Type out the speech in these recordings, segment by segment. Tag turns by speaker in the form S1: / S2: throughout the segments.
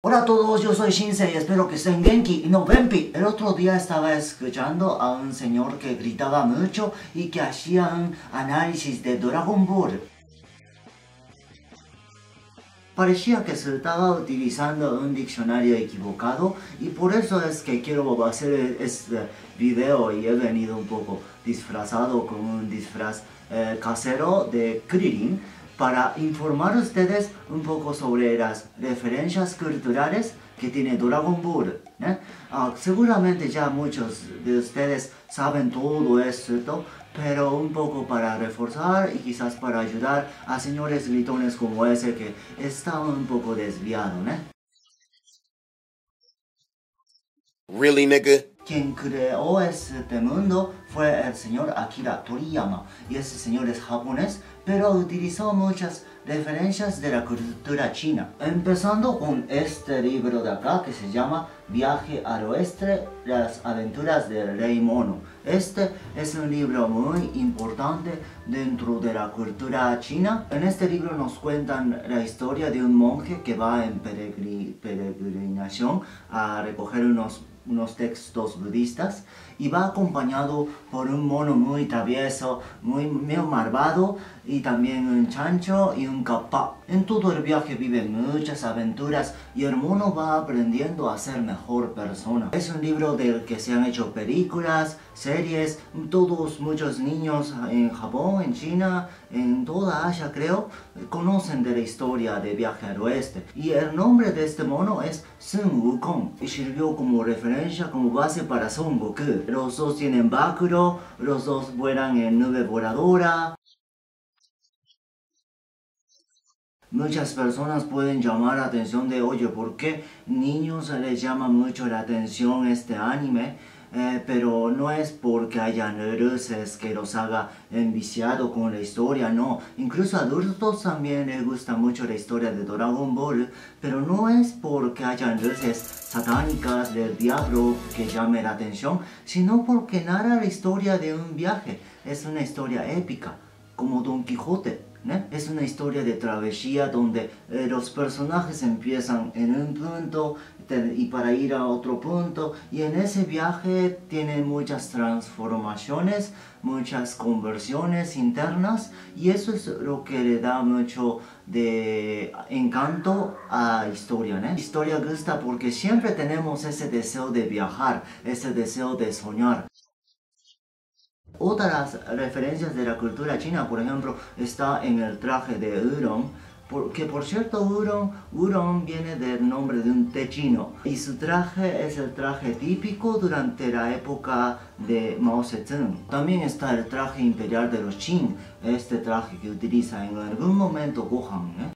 S1: Hola a todos, yo soy Shinsei y espero que estén genki y no Benpi. El otro día estaba escuchando a un señor que gritaba mucho y que hacía un análisis de Dragon Ball. Parecía que se estaba utilizando un diccionario equivocado y por eso es que quiero hacer este video y he venido un poco disfrazado con un disfraz eh, casero de Krillin para informar ustedes un poco sobre las referencias culturales que tiene Dragon Ball. Ah, seguramente ya muchos de ustedes saben todo esto, pero un poco para reforzar y quizás para ayudar a señores gritones como ese que está un poco desviado, ¿no?
S2: Really, nigga?
S1: Quien creó este mundo fue el señor Akira Toriyama y ese señor es japonés, pero utilizó muchas referencias de la cultura china. Empezando con este libro de acá que se llama Viaje al Oeste, las aventuras del Rey Mono. Este es un libro muy importante dentro de la cultura china. En este libro nos cuentan la historia de un monje que va en peregrinación a recoger unos unos textos budistas y va acompañado por un mono muy travieso, muy medio malvado y también un chancho y un capa. En todo el viaje viven muchas aventuras y el mono va aprendiendo a ser mejor persona. Es un libro del que se han hecho películas, series, todos muchos niños en Japón, en China, en toda Asia creo, conocen de la historia de Viaje al Oeste. Y el nombre de este mono es Sun Wukong y sirvió como referencia, como base para Son Goku. Los dos tienen Bakuro, los dos vuelan en nube voladora, Muchas personas pueden llamar la atención de, oye, ¿por qué niños les llama mucho la atención este anime? Eh, pero no es porque hayan luces que los haga enviciado con la historia, no. Incluso a adultos también les gusta mucho la historia de Dragon Ball, pero no es porque hayan luces satánicas del diablo que llame la atención, sino porque narra la historia de un viaje. Es una historia épica, como Don Quijote. Es una historia de travesía donde eh, los personajes empiezan en un punto y para ir a otro punto y en ese viaje tienen muchas transformaciones, muchas conversiones internas y eso es lo que le da mucho de encanto a historia. La historia gusta porque siempre tenemos ese deseo de viajar, ese deseo de soñar. Otras referencias de la cultura china, por ejemplo, está en el traje de Urong, que por cierto Urong, viene del nombre de un té chino y su traje es el traje típico durante la época de Mao Zedong. También está el traje imperial de los Qing, este traje que utiliza en algún momento Gohan. ¿eh?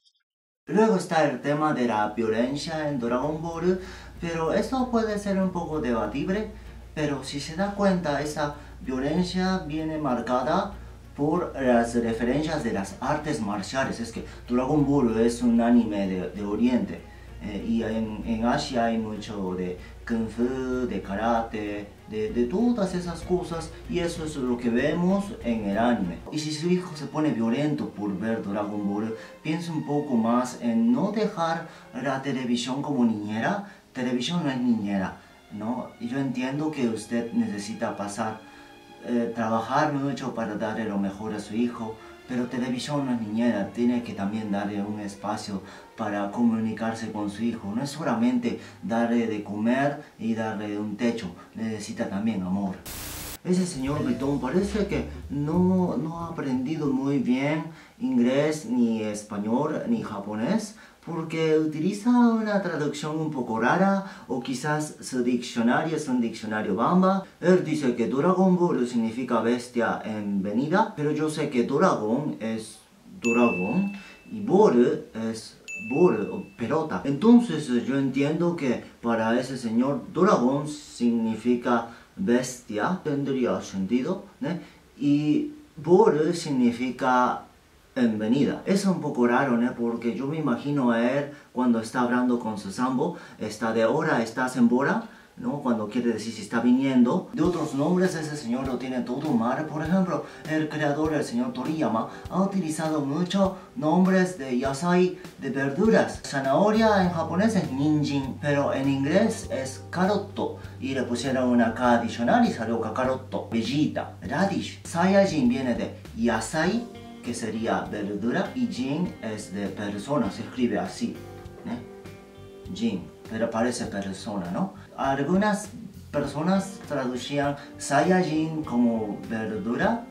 S1: Luego está el tema de la violencia en Dragon Ball, pero eso puede ser un poco debatible, pero si se da cuenta esa violencia viene marcada por las referencias de las artes marciales. Es que Dragon Ball es un anime de, Oriente eh, y en, en, Asia hay mucho de Kung Fu, de Karate, de, de, todas esas cosas y eso es lo que vemos en el anime. Y si su hijo se pone violento por ver Dragon Ball, piensa un poco más en no dejar la televisión como niñera. Televisión no es niñera, ¿no? Yo entiendo que usted necesita pasar eh, trabajar mucho para darle lo mejor a su hijo, pero televisión no niñera, tiene que también darle un espacio para comunicarse con su hijo. No es solamente darle de comer y darle un techo, necesita también amor. Ese señor Britón parece que no, no ha aprendido muy bien inglés, ni español, ni japonés, porque utiliza una traducción un poco rara o quizás su diccionario es un diccionario bamba. Él dice que Dragon Ball significa bestia en venida, pero yo sé que Dragon es Dragon y Ball es Ball o pelota. Entonces yo entiendo que para ese señor Dragon significa bestia, tendría sentido, y Ball significa en. Es un poco raro, ¿no? Porque yo me imagino a él cuando está hablando con su sambo, está de hora, estás en Bora, ¿no? Cuando quiere decir si está viniendo. De otros nombres, ese señor lo tiene todo mal. Por ejemplo, el creador, el señor Toriyama, ha utilizado muchos nombres de yasai, de verduras. Zanahoria en japonés es ninjin, pero en inglés es carotto. Y le pusieron una K adicional y salió kakarotto. Vegeta, radish. Saiyajin viene de yasai, que sería verdura, y jin es de persona, se escribe así. ¿eh? Jin, pero parece persona, ¿no? Algunas personas traducían Saiyajin como verdura,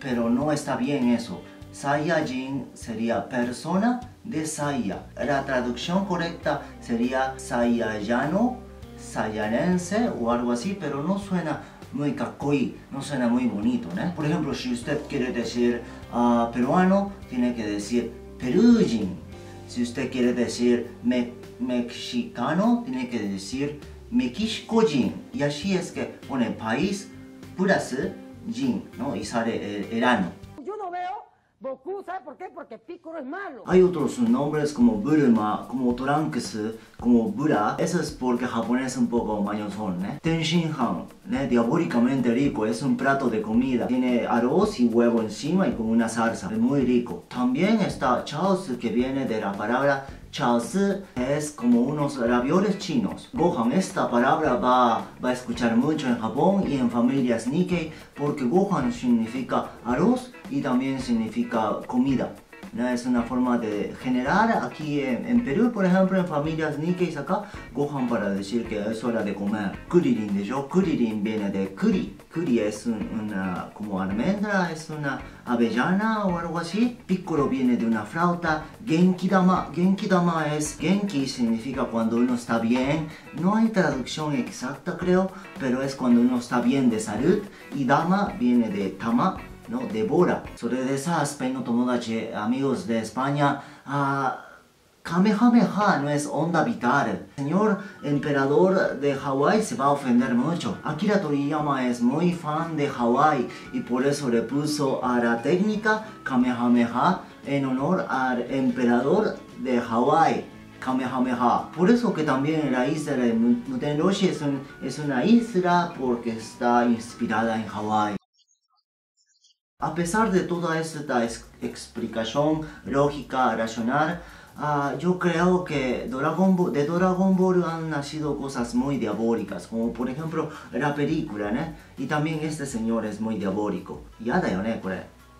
S1: pero no está bien eso. Saiyajin sería persona de Saiya. La traducción correcta sería Saiyajano, Saiyanense o algo así, pero no suena muy kakoi, no suena muy bonito, ¿no? Por ejemplo, si usted quiere decir uh, peruano, tiene que decir perujin. Si usted quiere decir me mexicano, tiene que decir mexicojin. Y así es que pone país plus jin, ¿no? Y sale el, el ano.
S3: Goku, ¿sabe por qué? Porque Piccolo es malo.
S1: Hay otros nombres como Bulma, como Trunks, como Bura. Eso es porque japonés es un poco mañosón, ¿eh? Tenshinhan, ¿eh? diabólicamente rico, es un plato de comida. Tiene arroz y huevo encima y con una salsa, es muy rico. También está chaos, que viene de la palabra Chaozi es como unos ravioles chinos. Gohan, esta palabra va, va a escuchar mucho en Japón y en familias Nikkei porque Gohan significa arroz y también significa comida. ¿no? Es una forma de generar aquí en, en, Perú, por ejemplo, en familias Nikkei acá, Gohan para decir que es hora de comer. Kuririn de yo, Kuririn viene de Kuri. Kuri es un, una como almendra, es una avellana o algo así. Piccolo viene de una flauta. Genki dama, Genki dama es, Genki significa cuando uno está bien. No hay traducción exacta creo, pero es cuando uno está bien de salud. Y dama viene de tama, ¿no? Devora. So regresa a Spain amigos de España. Ah, Kamehameha no es onda vital. El señor emperador de Hawái se va a ofender mucho. Akira Toriyama es muy fan de Hawái y por eso le puso a la técnica Kamehameha en honor al emperador de Hawái. Kamehameha. Por eso que también la isla de Mutenroshi es, un, es una isla porque está inspirada en Hawái. A pesar de toda esta explicación lógica, racional, uh, yo creo que Dragon Ball, de Dragon Ball han nacido cosas muy diabólicas, como por ejemplo la película, ¿no? Y también este señor es muy diabólico. Ya da yo, ¿no?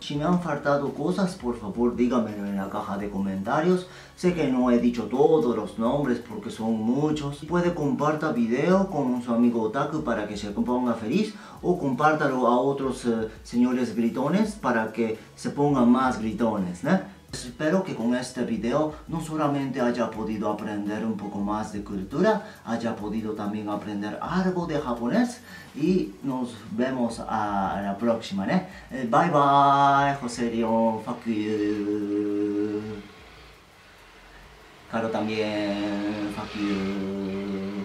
S1: Si me han faltado cosas, por favor díganmelo en la caja de comentarios. Sé que no he dicho todos los nombres porque son muchos. Puede compartir video con su amigo Otaku para que se ponga feliz o compártalo a otros uh, señores gritones para que se pongan más gritones, ¿no? Espero que con este video no solamente haya podido aprender un poco más de cultura, haya podido también aprender algo de japonés y nos vemos a la próxima, ¿eh? Bye bye, José León, fuck you. Caro también, fuck you.